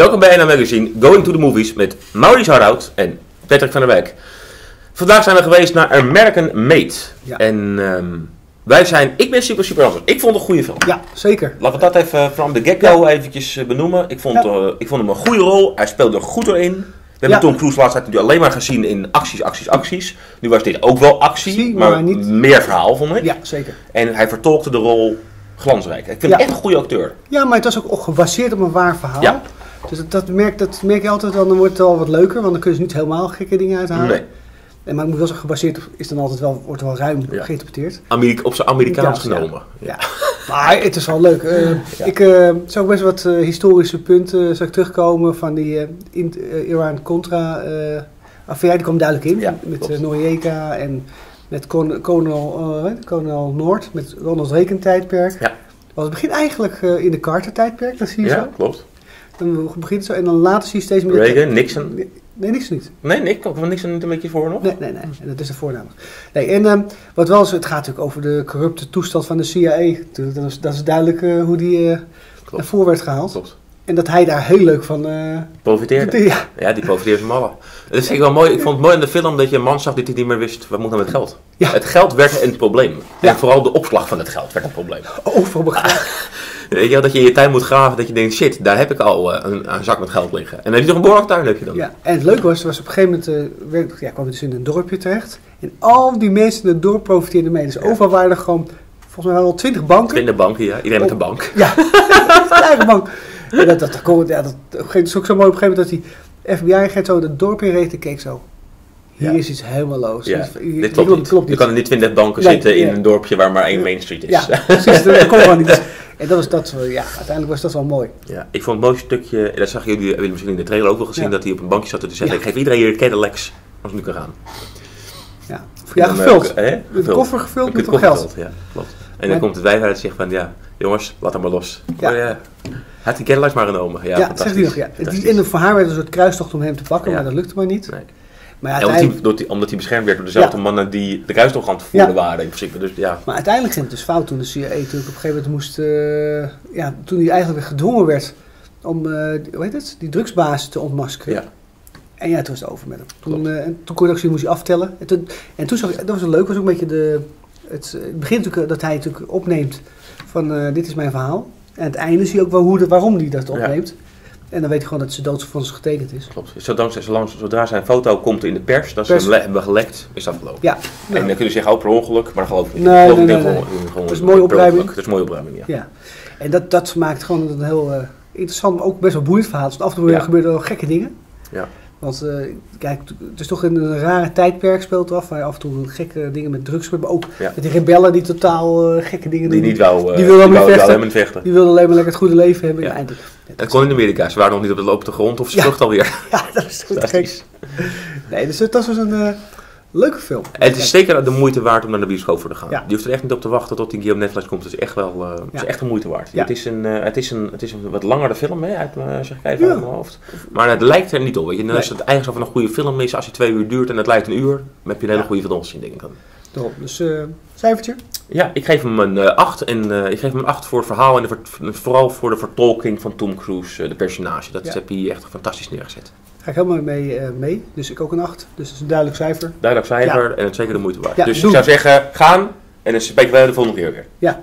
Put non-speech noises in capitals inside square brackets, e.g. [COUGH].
Welkom bij NA Magazine Going to the Movies met Maurice Harhout en Patrick van der Wijk. Vandaag zijn we geweest naar American Made. Ja. En ehm, wij zijn, ik ben super super enthousiast. Ik vond het een goede film. Ja, zeker. Laten we dat even van de get-go eventjes eh, benoemen. Ik vond, Ja. eh, ik vond hem een goede rol. Hij speelde er goed erin. We hebben Ja. Tom Cruise laatst natuurlijk alleen maar gezien in acties, acties, acties. Nu was dit ook wel actie, maar, maar niet- meer verhaal vond ik. Ja, zeker. En hij vertolkte de rol glansrijk. Ik vind Ja. hem echt een goede acteur. Ja, maar het was ook gebaseerd op een waar verhaal. Ja. Dus dat, dat, merk, dat merk je altijd wel, dan wordt het wel wat leuker, want dan kun je dus niet helemaal gekke dingen uithalen. Nee. En, maar ik moet wel zeggen, gebaseerd op, is dan altijd wel, wordt er wel ruim Ja. geïnterpreteerd. Amerika, op zijn Amerikaans Ja, genomen. Ja. Maar het is wel leuk. Eh, Ja. Ik eh, zou best wat eh, historische punten zou ik terugkomen van die Iran-Contra affaire. Die kwam duidelijk in. Ja, met eh, Noriega en met Colonel Noord, met Ronald Reagan tijdperk. Ja. Het begint eigenlijk in de Carter tijdperk, dat zie je Ja, zo. klopt. Dan begint zo en dan later zie je steeds meer... Reagan, Nixon. Nee, niks niet. Nee, Nick, komt Nixon niet een beetje voor nog? Nee, nee, nee. En dat is de voornaam. Nee, en ehm, wat wel is, het gaat natuurlijk over de corrupte toestand van de CIA. Dat is, dat is duidelijk eh, hoe die eh, naar voren werd gehaald. Klopt. En dat hij daar heel leuk van... eh, Profiteerde. ja, Ja, die profiteerde van mallen. Dat is wel mooi. Ik vond het mooi in de film dat je een man zag die niet meer wist wat moet nou met geld. Ja. Het geld werd een probleem. Ja. En vooral de opslag van het geld werd een probleem. overal. [LAUGHS] Weet je wel, dat je in je tuin moet graven, dat je denkt, shit, daar heb ik al eh, een, een zak met geld liggen. En dan heb je nog een behoorlijk tuin heb je dan. Ja, en het leuke was, was op een gegeven moment werd, ja, kwam het dus in een dorpje terecht. En al die mensen in het dorp profiteerden mee. Dus overal waren er gewoon, volgens mij wel twintig banken. In de banken, ja. Iedereen met een bank. Ja, [LAUGHS] een eigen bank. En dat, dat, dat, kon- ja, dat, is ook zo mooi op een gegeven moment dat die FBI-agent zo het dorp in reed en keek zo. Hier Ja. is iets helemaal los. Ja, hier- dit hier klopt niet. Je kan in die 20 banken Nee, zitten in ja. een dorpje waar maar één Main Street is. Ja, precies. Dat kon gewoon niet. [LAUGHS] En dat was dat, ja, uiteindelijk was dat wel mooi. Ja, ik vond het mooiste stukje, en dat zag jullie, jullie misschien in de trailer ook wel gezien, Ja. dat hij op een bankje zat te zeggen, ik geef iedereen hier Cadillacs als we nu kan gaan. Ja, dan, gevuld. eh, De gevuld. koffer gevuld Een met geld. gevuld, Ja, klopt. En dan komt het wijf uit en zegt van, ja, jongens, laat hem maar los. Ja. Oh, had die Cadillacs maar genomen. Ja, Ja, zegt hij nog. Ja. En voor haar werd een soort kruistocht om hem te pakken, maar dat lukte maar niet. Nee. Maar, omdat, hij, omdat hij beschermd werd door dezelfde Ja. mannen die de kruistocht aan het voeren Ja. waren in principe. Dus ja, maar uiteindelijk ging het dus fout toen de CIA natuurlijk op een gegeven moment moest... eh, ja, toen hij eigenlijk weer gedwongen werd om, die- hoe heet het, die drugsbaas te ontmaskeren. Ja. En ja, toen was het over met hem. Toen, eh, en toen kon je ook moest hij aftellen. En toen, en toen zag ik, dat was leuk, was ook een beetje de... Het, het begint natuurlijk dat hij natuurlijk opneemt van dit is mijn verhaal. En aan het einde zie je ook wel hoe de, waarom hij dat Ja. En dan weet je gewoon dat zijn doodsvonnis getekend is. klopt. Zolang, zolang, zodra zijn foto komt in de pers, dat ze Pers. hem hebben gelekt, is dat afgelopen. Ja, En dan kun je zeggen, oh, per ongeluk, maar dat geloof ik niet. Nee, geloof nee, nee, gewoon- nee. gewoon Dat is een mooie opruiming. Dat is een mooie opruiming, ja. Ja, en dat, dat maakt gewoon een heel eh, interessant, maar ook best wel boeiend verhaal. Dus af en toe Ja. gebeuren er wel gekke dingen. Ja. Want eh, kijk, het is toch in een rare tijdperk speelt eraf, waar je af en toe gekke dingen met drugs. Maar ook Ja. met die rebellen die totaal eh, gekke dingen Die doen. niet wou, eh, Die wil helemaal niet wou- vechten. Die wilden alleen maar lekker het goede leven hebben. Ja. Ja, eindelijk. Het kon in Amerika, ze waren nog niet op de lopende grond of ze Ja. vlucht alweer. [LAUGHS] ja dat is goed gek. Nee, dus dat was een eh, leuke film. En het is zeker de moeite waard om naar de bioscoop voor te gaan. Ja. Je hoeft er echt niet op te wachten tot die een keer op Netflix komt. Het is echt wel eh, het is echt de moeite waard. Ja. Het, is een, eh, het, is een, het is een wat langere film, hè, uit, mijn- zeg ik even Ja. uit mijn hoofd. Maar het lijkt er niet op. Weet je. En als Nee. het eigenschap van een goede film is, als hij twee uur duurt en het lijkt een uur, dan heb je een hele goede film zien, denk ik dan. Daarom. Dus eh, cijfertje? Ja, ik geef hem een 8. en eh, ik geef hem een 8 voor het verhaal en ver- vooral voor de vertolking van Tom Cruise, eh, de personage. Dat Ja. heb hij echt fantastisch neergezet. Ga ik helemaal mee, eh, mee. Dus ik ook een 8. Dus dat is een duidelijk cijfer. Duidelijk cijfer en het zeker de moeite waard. Ja, dus ik zou zeggen, gaan en dan spreken wij de volgende keer weer. Ja,